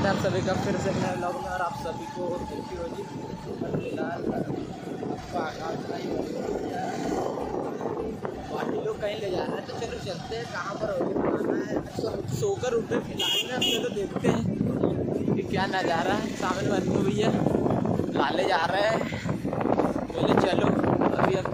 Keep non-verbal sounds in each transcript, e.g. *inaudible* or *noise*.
स्वागत है आप सभी का। फिर से नए ब्लॉग में और आप सभी को हैप्पी होली और फ़िलहाल आपका हो गया है। बाकी लोग कहीं ले जा रहे हैं। तो चलो चलते हैं। कहाँ पर मनाना है? सो सोकर उठे फ़िलहाल में अपने तो देखते हैं कि क्या नज़ारा है। सामने बंधु भैया लाले जा रहे हैं। बोले चलो, अभी अब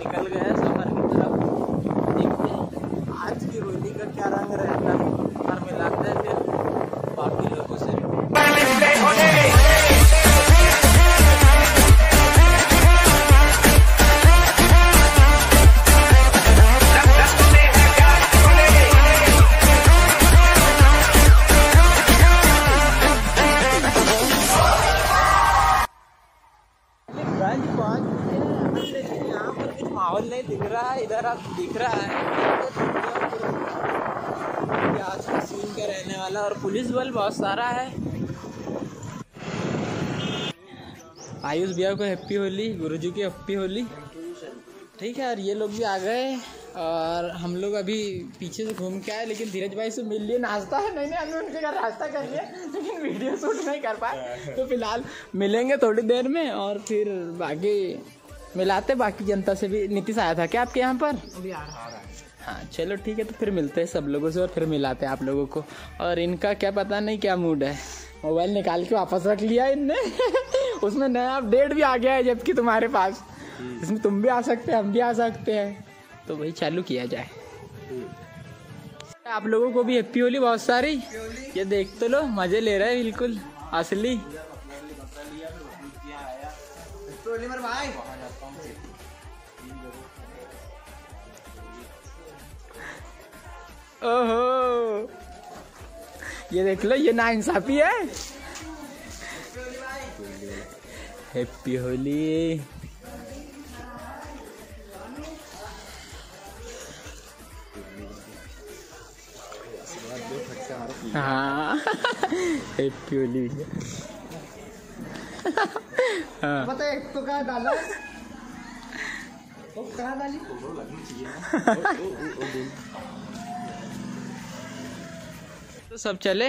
दिख रहा है, इधर आप दिख रहा है। आज का सीन रहने वाला और पुलिस बल बहुत सारा है। आयुष भैया को हैप्पी होली, गुरुजी की हैप्पी होली। ठीक है, और ये लोग भी आ गए और हम लोग अभी पीछे से घूम के आए, लेकिन धीरज भाई से मिल लिए। नाश्ता है? नहीं नहीं हमने उनके घर रास्ता कर लिया लेकिन वीडियो शूट नहीं कर पाए। तो फ़िलहाल मिलेंगे थोड़ी देर में और फिर बाकी मिलाते बाकी जनता से भी नीतीश आया था क्या आपके यहाँ पर? अभी आ रहा है। हाँ चलो ठीक है तो फिर मिलते हैं सब लोगों से और फिर मिलाते हैं आप लोगों को। और इनका क्या पता नहीं क्या मूड है। मोबाइल निकाल के वापस रख लिया इनने। *laughs* उसमें नया अपडेट भी आ गया है जबकि तुम्हारे पास। इसमें तुम भी आ सकते हैं हम भी आ सकते हैं। तो वही चालू किया जाए। आप लोगों को भी हैप्पी होली बहुत सारी। ये देख तो लो मज़े ले रहे हैं बिल्कुल। असली। ये देख लो ये ना इंसाफी है। हैप्पी होली हाँ। हैप्पी होली हाँ। पता है तो कहाँ डाला? वो कहाँ डाली? *laughs* तो सब चले।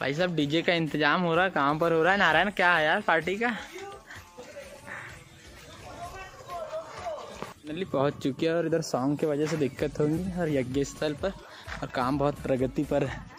भाई साहब, डीजे का इंतज़ाम हो रहा है, कहाँ पर हो रहा है? नारायण, क्या है यार, पार्टी का? फाइनली पहुँच चुकी है और इधर सॉन्ग की वजह से दिक्कत होगी, और यज्ञ स्थल पर, और काम बहुत प्रगति पर है।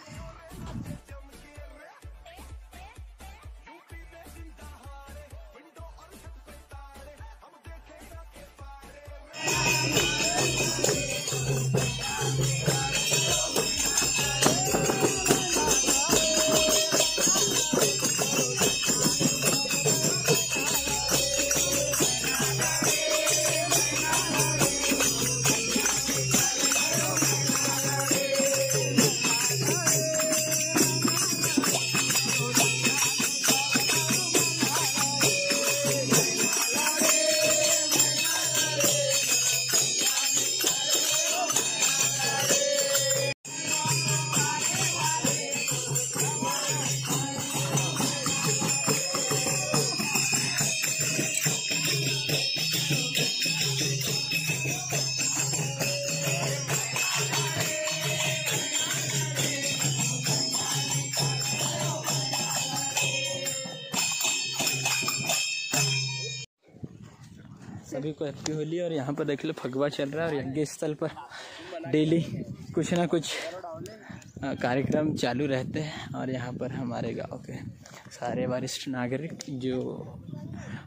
सभी को हैप्पी होली और यहाँ पर देख लो फगवा चल रहा है और यज्ञ स्थल पर डेली कुछ ना कुछ कार्यक्रम चालू रहते हैं और यहाँ पर हमारे गाँव के सारे वरिष्ठ नागरिक जो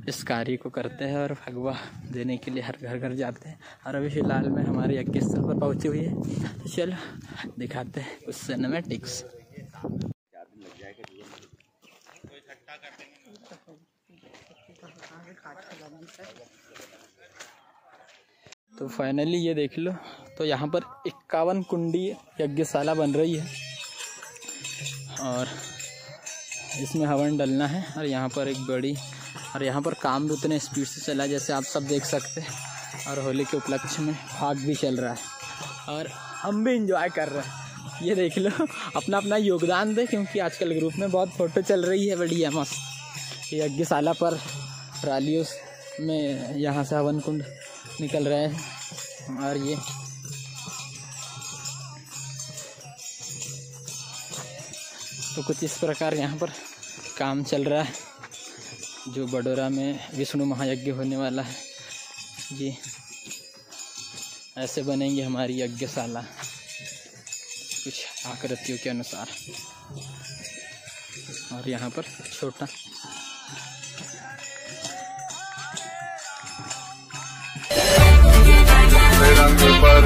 इस कार्य को करते हैं और फगवा देने के लिए हर घर घर जाते हैं और अभी फ़िलहाल में हमारे यज्ञ स्थल पर पहुँची हुई है। तो चलो दिखाते हैं कुछ सिनेमेटिक्स तो फाइनली ये देख लो तो यहाँ पर इक्यावन कुंडी यज्ञशाला बन रही है। और इसमें हवन डलना है, और यहाँ पर एक बड़ी, और यहाँ पर काम भी उतने स्पीड से चला, जैसे आप सब देख सकते हैं, और होली के उपलक्ष्य में भाग भी चल रहा है, और हम भी इंजॉय कर रहे हैं। ये देख लो अपना अपना योगदान दे, क्योंकि आजकल ग्रुप में बहुत फ़ोटो चल रही है, बढ़िया, मस्त। यज्ञशाला पर रैलियों में यहाँ से हवन कुंड निकल रहे हैं और ये तो कुछ इस प्रकार यहाँ पर काम चल रहा है, जो बडोरा में विष्णु महायज्ञ होने वाला है। जी, ऐसे बनेंगे हमारी यज्ञशाला, कुछ आकृतियों के अनुसार। और यहाँ पर छोटा mirando para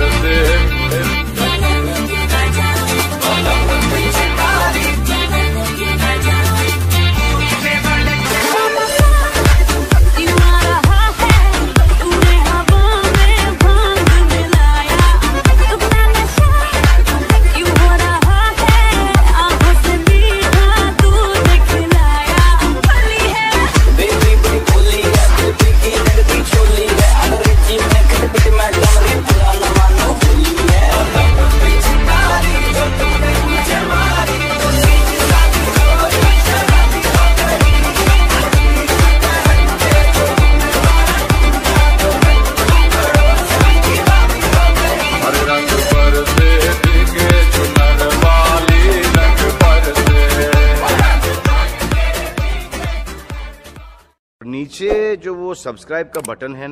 नीचे जो वो सब्सक्राइब का बटन है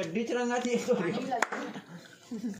फेंकना पर चड्डी चरंगा थी